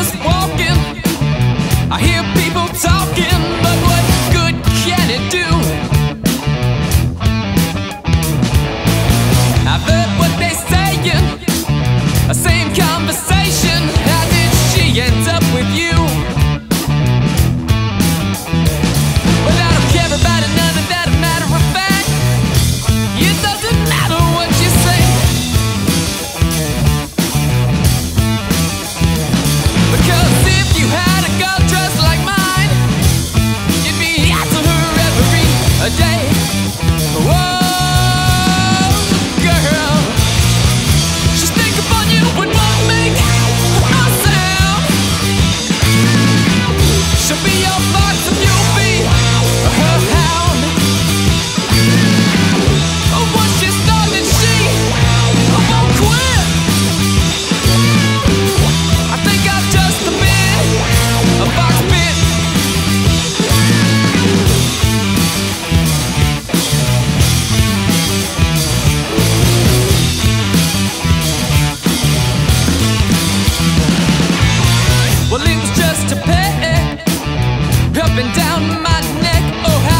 just down my neck. Oh,